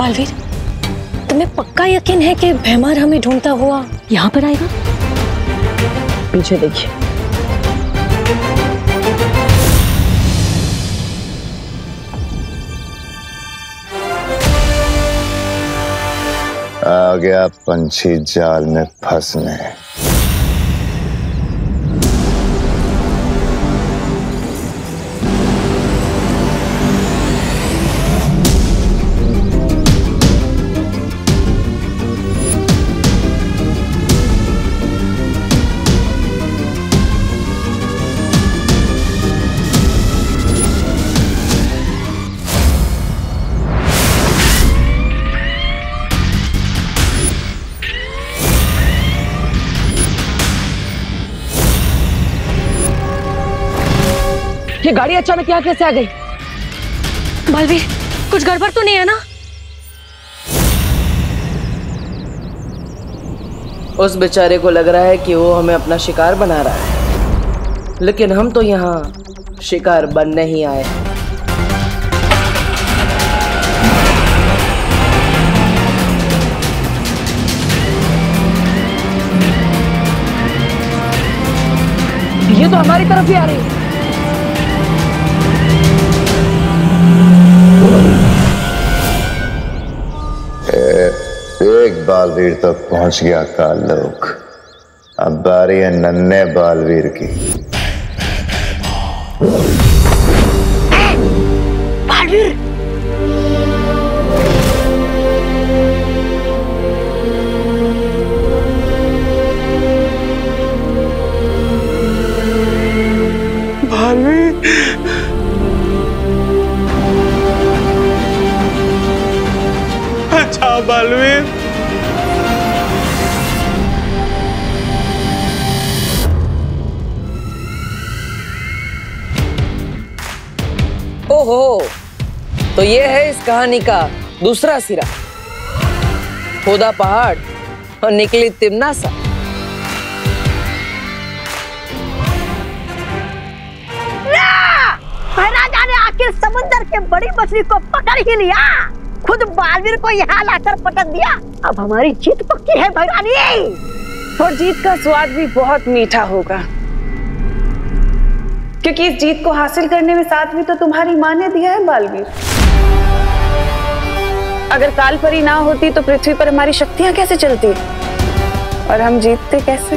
बालवीर तुम्हें पक्का यकीन है कि भैमार हमें ढूंढता हुआ यहाँ पर आएगा? पीछे देखिए। आ गया पंछी जाल में फंसने। ये गाड़ी अचानक यहाँ कैसे आ गई? बालवीर कुछ गड़बड़ तो नहीं है ना? उस बेचारे को लग रहा है कि वो हमें अपना शिकार बना रहा है। लेकिन हम तो यहाँ शिकार बनने ही आए हैं। ये तो हमारी तरफ़ ही आ रही है। बालवीर तक तो पहुँच गया काल लोग अब बारी है नन्हे बालवीर की। बालवीर! अच्छा बालवीर! ओहो तो ये है इस कहानी का दूसरा सिरा। खोदा पहाड़ और निकली तिमना सा। महाराजा ने आखिर समुद्र के बड़ी मछली को पकड़ ही लिया। खुद बालवीर को यहाँ लाकर पटक दिया। अब हमारी जीत पक्की है भैरानी। और जीत का स्वाद भी बहुत मीठा होगा। क्योंकि इस जीत को हासिल करने में साथ भी तो तुम्हारी माँ ने दिया है बालवीर। अगर कालपरी ना होती तो पृथ्वी पर हमारी शक्तियाँ कैसे चलती? और हम जीतते कैसे?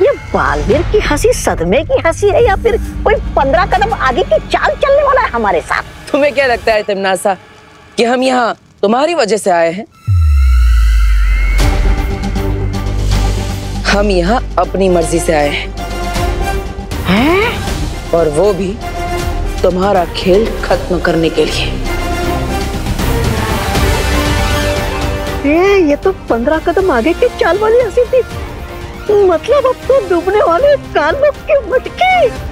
ये बालवीर की हँसी सदमे की हँसी है या फिर कोई पंद्रह कदम आगे की चाल चलने वाला है हमारे साथ? तुम्हें क्या लगता है तिमनासा? कि हम यहाँ तुम्हारी वजह से आए हैं। हम यहाँ अपनी मर्ज़ी से आए हैं। हैं? और वो भी तुम्हारा खेल खत्म करने के लिए। ए, ये तो पंद्रह कदम आगे की चाल वाली हँसी थी। मतलब अब तो डूबने वाले कालों की मटकी।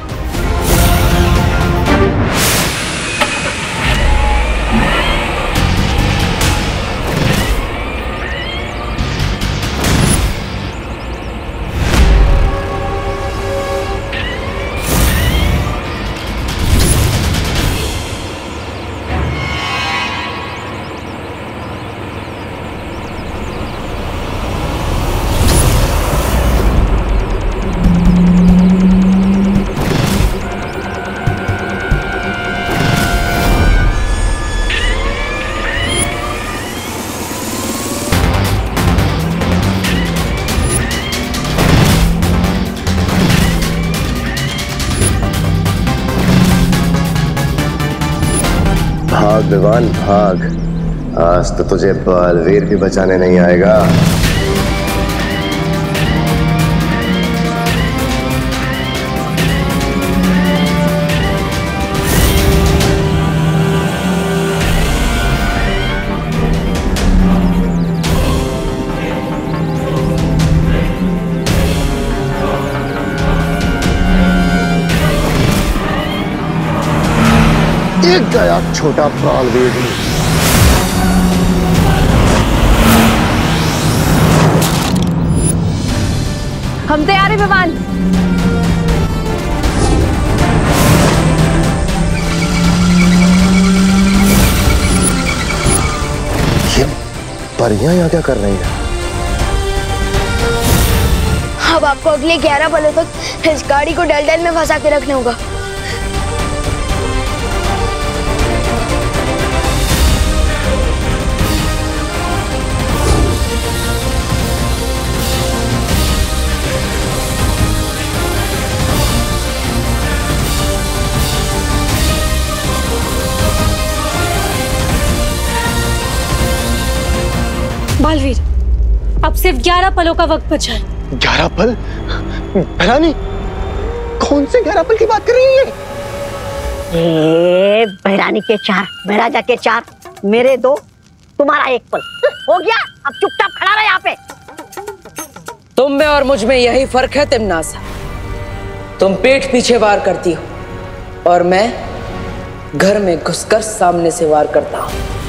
विवान भाग। आज तो तुझे बलवीर भी बचाने नहीं आएगा। गया छोटा बालवीर भी हम तैयार हैं भगवान। ये परियाँ यहाँ क्या कर रही हैं? अब आपको अगले 11 पलों तक इस गाड़ी को डल डल में फंसा के रखना होगा। बालवीर अब सिर्फ़ ग्यारह पलों का वक्त बचा है। ग्यारह पल? रानी कौन से ग्यारह पल की बात कर रही है ए बहरानी के चार बहराजा के चार मेरे दो तुम्हारा एक पल। हो गया? अब चुपचाप खड़ा रहे यहाँ पे। तुम में और मुझमें यही फ़र्क है तिमनासा तुम पेट पीछे वार करती हो और मैं घर में घुसकर सामने से वार करता हूँ।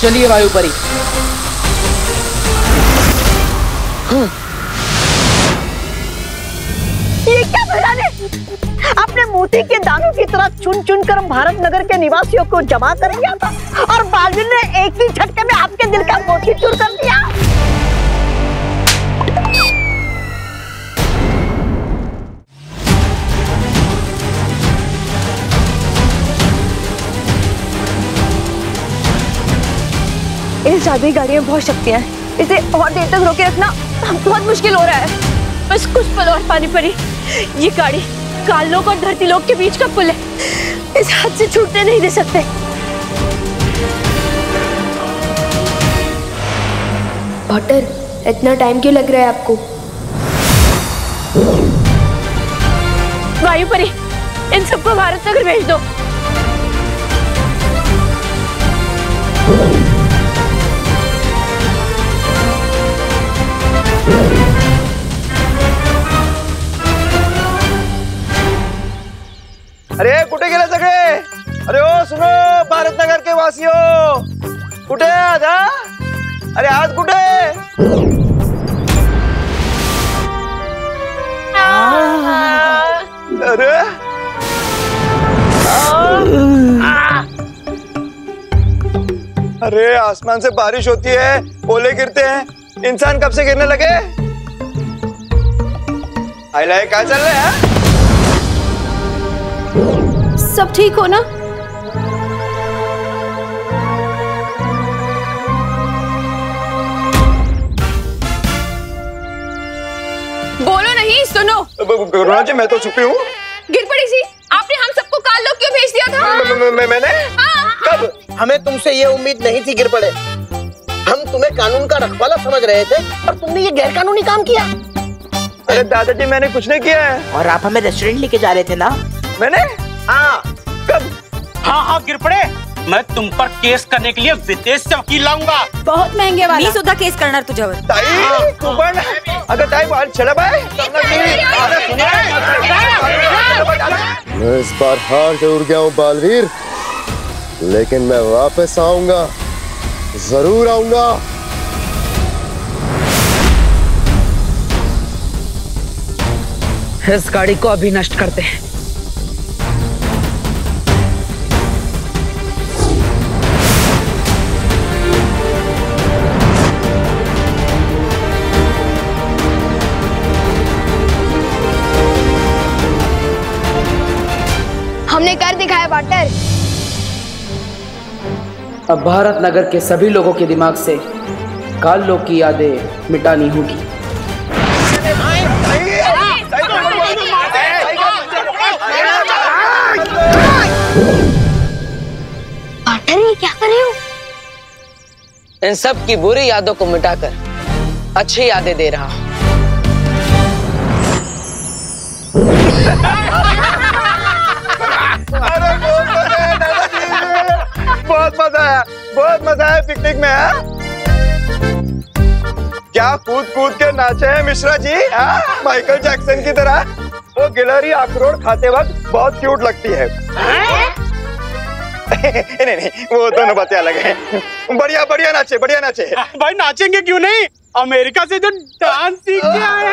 चलिए वायु परी। ये क्या अपने मोती के दानों की तरह चुन चुन कर भारत नगर के निवासियों को जमा कर दिया था और बालवीर ने एक ही झटके में आपके दिल का मोती चूर कर दिया। इस आधी गाड़ियाँ बहुत शक्तियाँ हैं। इसे और देर तक रोके रखना बहुत मुश्किल हो रहा है। बस कुछ पल और पानी पड़ी। ये गाड़ी काल लोक और धरती लोग के बीच का पुल है। इस हाथ से छूटने नहीं दे सकते। पॉटर इतना टाइम क्यों लग रहा है आपको? वायु परी इन सबको भारत नगर भेज दो। अरे, कुठे गेले सगळे? अरे, ओ, सुनो भारत नगर के वासियों. कुठे आज, हा? अरे, आज कुठे? अरे? अरे, आसमान से बारिश होती है, ओले गिरते हैं। इंसान कब से गिरने लगे? आइला क्या चल रहा है? सब ठीक हो ना? बोलो नहीं सुनो। गुरुनाथ जी मैं तो छुपी हूँ गिर पड़ी सी। आपने हम सबको काल लोग क्यों भेज दिया था? मैं- मैं- मैं- मैंने? कब? हमें तुमसे ये उम्मीद नहीं थी गिर पड़े। हम तुम्हें कानून का रखवाला समझ रहे थे और तुमने ये गैर कानूनी काम किया। अरे दादाजी मैंने कुछ नहीं किया है। और आप हमें रेस्टोरेंट लेके जा रहे थे ना? मैंने? हाँ। हाँ हाँ गिर पड़े मैं तुम पर केस करने के लिए विदेश से वकील लाऊँगा बहुत महँगे वाला मी सुद्धा केस करना तुझे ताई तू पण अगं ताई बाहेर चला बाय मैं इस बार हार ज़रूर गया हूँ बालवीर लेकिन मैं वापस आऊँगा ज़रूर आऊँगा इस गाड़ी को अभी नष्ट करते हैं हमने कर दिखाया वाटर अब भारत नगर के सभी लोगों के दिमाग से काल लोग की यादें मिटानी होगी। वाटर ये क्या कर रहे हो? इन सब की बुरी यादों को मिटाकर अच्छी यादें दे रहा हूँ। बहुत मज़ा है पिकनिक में हाँ? क्या कूद कूद के नाचे हैं मिश्रा जी हाँ? माइकल जैक्सन की तरह। वो गिलहरी अखरोट खाते वक्त बहुत क्यूट लगती है। नहीं नहीं वो दोनों बातें अलग हैं। बढ़िया बढ़िया नाचे बढ़िया नाचे। भाई नाचेंगे क्यों नहीं? अमेरिका से जो डांस सीख के आए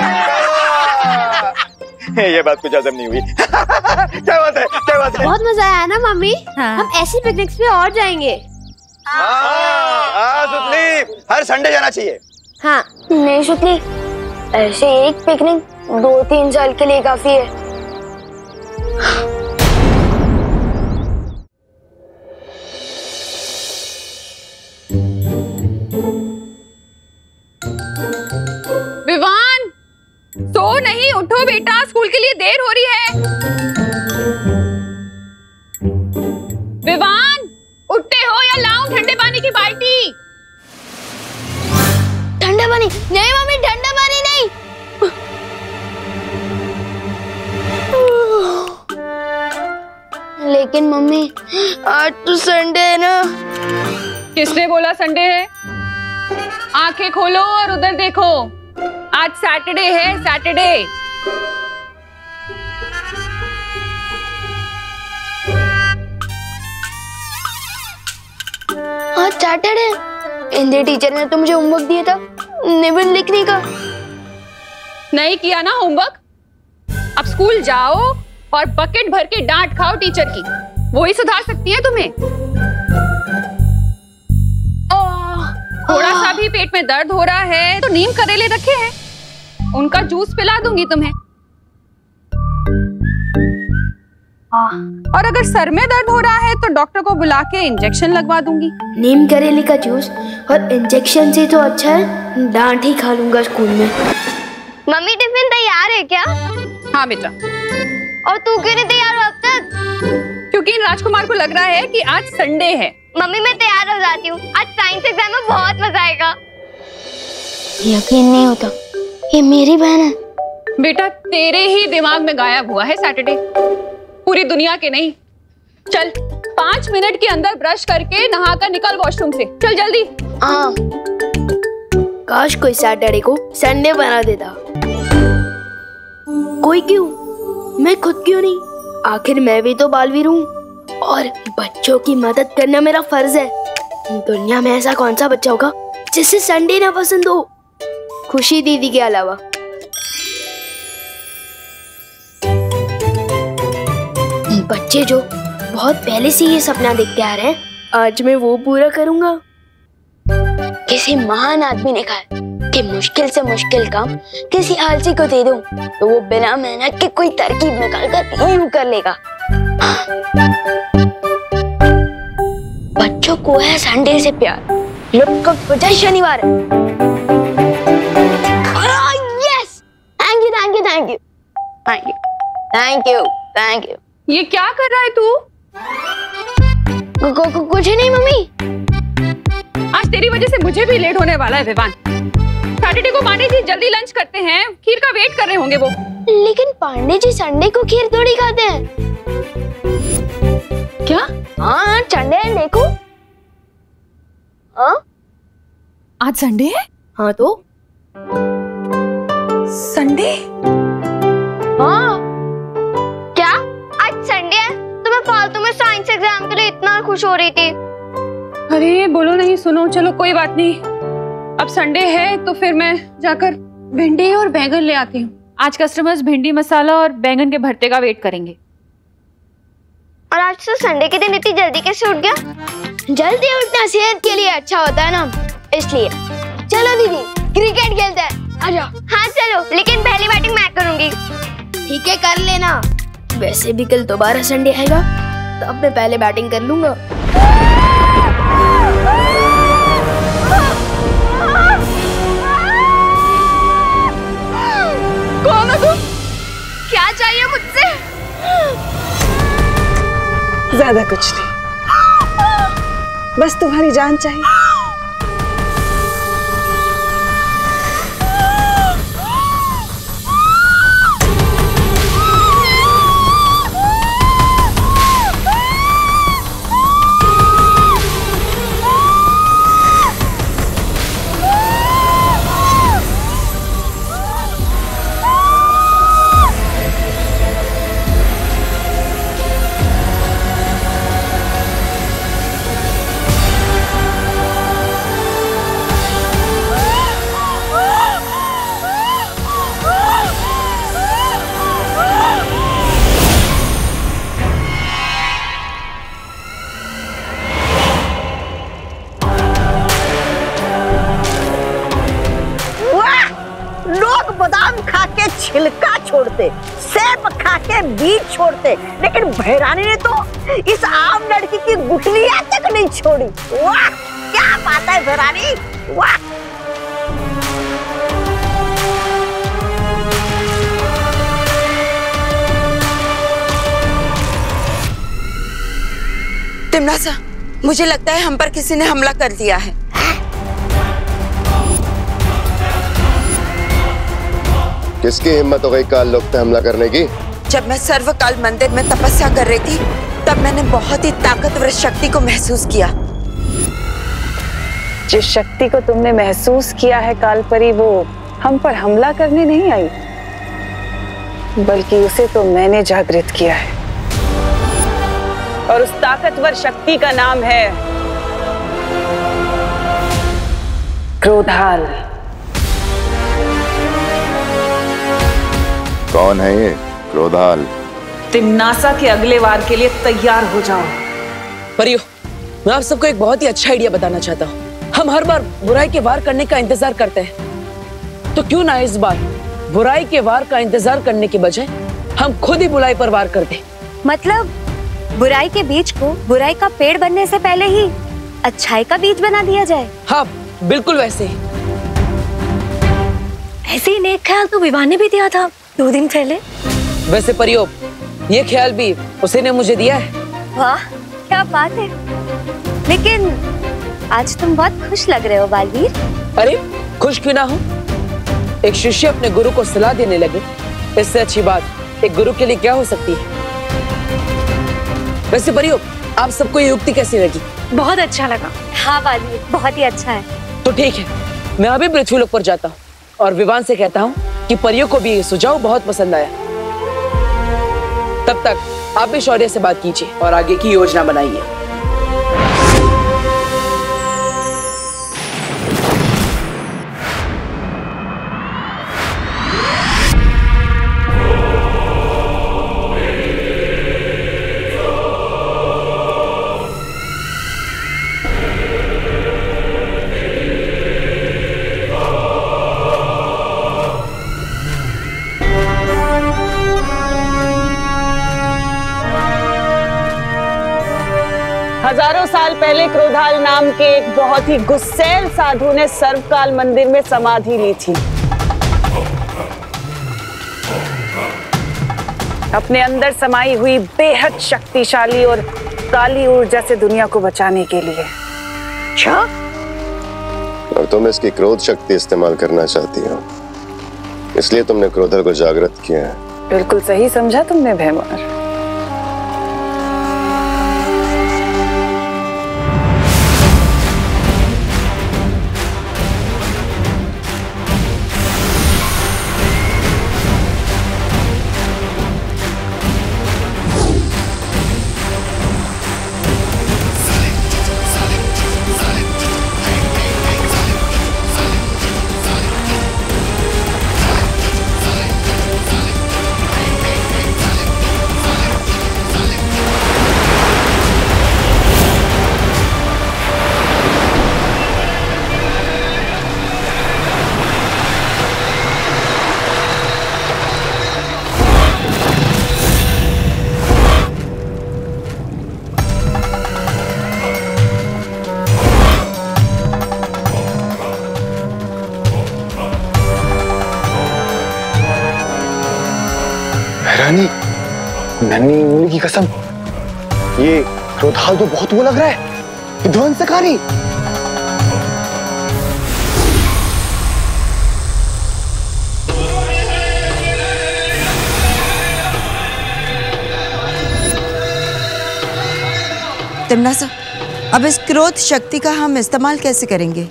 हैं। ये बात कुछ हजम नहीं हुई। क्या बात है? क्या बात है? बहुत मज़ा आया ना मम्मी? हम ऐसी पिकनिक्स पे और जाएँगे। हाँ। हाँ, सुतली। हर संडे जाना चाहिए। हाँ। नहीं सुतली ऐसे एक पिकनिक दो तीन साल के लिए काफ़ी है। उठो बेटा स्कूल के लिए देर हो रही है। विवान उठते हो या लाऊं ठंडे पानी की बाल्टी? ठंडा पानी? नहीं मम्मी ठंडा पानी नहीं। लेकिन मम्मी आज तो संडे है ना। किसने बोला संडे है? आँखें खोलो और उधर देखो। आज सैटरडे है सैटरडे सैटरडे हिंदी टीचर ने तो मुझे होमवर्क दिया था निबंध लिखने का। नहीं किया ना होमवर्क अब स्कूल जाओ और बकेट भर के डांट खाओ टीचर की। वो ही सुधार सकती है तुम्हें। ओह, थोड़ा सा भी पेट में दर्द हो रहा है तो नीम करेले रखे हैं। उनका जूस पिला दूँगी तुम्हें। और अगर सर में दर्द हो रहा है तो डॉक्टर को बुला के इंजेक्शन लगवा दूँगी। नीम करेले का जूस और इंजेक्शन से तो अच्छा है डांट ही खा लूँगा स्कूल में। मम्मी टिफ़िन तैयार है क्या? हाँ बेटा। और तू क्यों नहीं तैयार हो अब तक? क्योंकि राजकुमार को लग रहा है कि आज संडे है। मम्मी मैं तैयार हो जाती हूँ। आज साइंस एग्ज़ाम में बहुत मज़ा आएगा। यकीन नहीं होता। ये मेरी बहन है। बेटा तेरे ही दिमाग में गायब हुआ है सैटरडे पूरी दुनिया के नहीं। चल पाँच मिनट के अंदर ब्रश करके नहा कर निकल वॉशरूम से। चल जल्दी। हाँ। काश कोई सैटरडे को संडे बना देता। कोई क्यों? मैं खुद क्यों नहीं? आखिर मैं भी तो बालवीर हूँ। और बच्चों की मदद करना मेरा फ़र्ज़ है। दुनिया में ऐसा कौन सा बच्चा होगा जिसे संडे ना पसंद हो? खुशी दीदी के अलावा। बच्चे जो बहुत पहले से ये सपना देखते आ रहे हैं, आज मैं वो पूरा करूँगा। किसी महान आदमी ने कहा कि मुश्किल से मुश्किल काम किसी आलसी को दे दूँ तो वो बिना मेहनत के कोई तरकीब निकाल कर यूँ कर लेगा। बच्चों को है संडे से प्यार लोग का शनिवार। है thank you thank you thank you ये क्या कर रहा है तू? कुछ नहीं मम्मी। आज तेरी वजह से मुझे भी लेट होने वाला है विवान। सैटरडे को पांडे जी जल्दी लंच करते हैं। खीर का वेट कर रहे होंगे वो। लेकिन पांडे जी संडे को खीर थोड़ी खाते हैं। क्या? हाँ संडे है देखो। हाँ? आज संडे है? हाँ तो? संडे खुश हो रही थी। अरे बोलो नहीं सुनो चलो कोई बात नहीं। अब संडे है तो फिर मैं जाकर भिंडी और बैंगन ले आती हूँ। आज कस्टमर्स भिंडी मसाला और बैंगन के भरते का वेट करेंगे। और आज तो संडे के दिन इतनी जल्दी कैसे उठ गया? जल्दी उठना सेहत के लिए अच्छा होता है ना? इसलिए। चलो दीदी क्रिकेट खेलते हैं। आजा हाँ चलो लेकिन पहली बैटिंग मैं करूँगी। ठीक है कर लेना। वैसे भी कल दोबारा संडे आएगा तो अब मैं पहले बैटिंग कर लूँगा। कौन हो तुम? क्या चाहिए मुझसे? ज़्यादा कुछ नहीं। बस तुम्हारी जान चाहिए। मुझे लगता है हम पर किसी ने हमला कर दिया है। किसकी हिम्मत हो गई काल लोग पे हमला करने की? जब मैं सर्वकाल मंदिर में तपस्या कर रही थी तब मैंने बहुत ही ताकतवर शक्ति को महसूस किया। जिस शक्ति को तुमने महसूस किया है कालपरी वो हम पर हमला करने नहीं आई बल्कि उसे तो मैंने जागृत किया है। और उस ताकतवर शक्ति का नाम है क्रोधाल। कौन है ये क्रोधाल? तिमनासा के अगले वार के लिए तैयार हो जाओ। परियो मैं आप सबको एक बहुत ही अच्छा आइडिया बताना चाहता हूँ। हम हर बार बुराई के वार करने का इंतज़ार करते हैं। तो क्यों ना इस बार बुराई के वार का इंतज़ार करने के बजाय हम खुद ही बुराई पर वार कर दें? मतलब बुराई के बीज को बुराई का पेड़ बनने से पहले ही अच्छाई का बीज बना दिया जाए। हाँ बिल्कुल वैसे। ही ऐसे ही नेक ख्याल तो विवाह ने भी दिया था दो दिन पहले। वैसे परियो ये ख्याल भी उसी ने मुझे दिया है। वाह क्या बात है। लेकिन आज तुम बहुत खुश लग रहे हो बालवीर। अरे खुश क्यों ना हो? एक शिष्य अपने गुरु को सलाह देने लगे। इससे अच्छी बात एक गुरु के लिए क्या हो सकती है? वैसे परियो आप सबको ये युक्ति कैसी लगी? बहुत अच्छा लगा। हाँ वाली बहुत ही अच्छा है। तो ठीक है मैं अभी पृथ्वी लोक पर जाता हूँ और विवान से कहता हूँ कि परियों को भी ये सुझाव बहुत पसंद आया। तब तक आप भी शौर्य से बात कीजिए और आगे की योजना बनाइए। पहले क्रोधाल नाम के एक बहुत ही गुस्सैल साधु ने सर्वकाल मंदिर में समाधि ली थी। अपने अंदर समाई हुई बेहद शक्तिशाली और काली ऊर्जा से दुनिया को बचाने के लिए। अच्छा? और तुम इसकी क्रोध शक्ति इस्तेमाल करना चाहती हो। इसलिए तुमने क्रोधर को जागृत किया है। बिल्कुल सही समझा तुमने भैमार। की कसम। ये क्रोधाल तो बहुत वो लग रहा है। विध्वंसकारी। तिमनासा अब इस क्रोध शक्ति का हम इस्तेमाल कैसे करेंगे?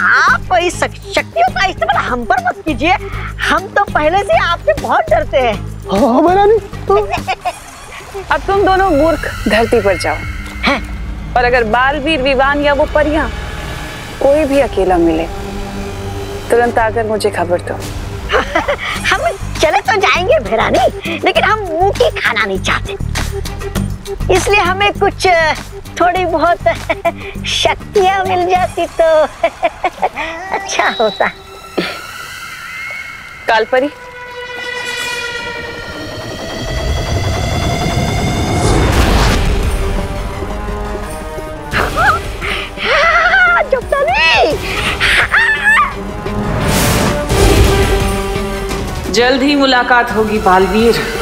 आप इस शक्तियों का इस्तेमाल हम पर मत कीजिए। हम तो पहले से आपसे बहुत डरते हैं। हाँ भैरानी अब तुम दोनों मूर्ख धरती पर जाओ। और अगर बालवीर विवान या वो परियाँ कोई भी अकेला मिले तुरंत आकर मुझे खबर दो। हम चले तो जाएँगे भेरानी लेकिन हम मूठी खाना नहीं चाहते। इसलिए हमें कुछ थोड़ी बहुत शक्तियाँ मिल जाती तो अच्छा होता। कालपरी। जल्द ही मुलाकात होगी बालवीर।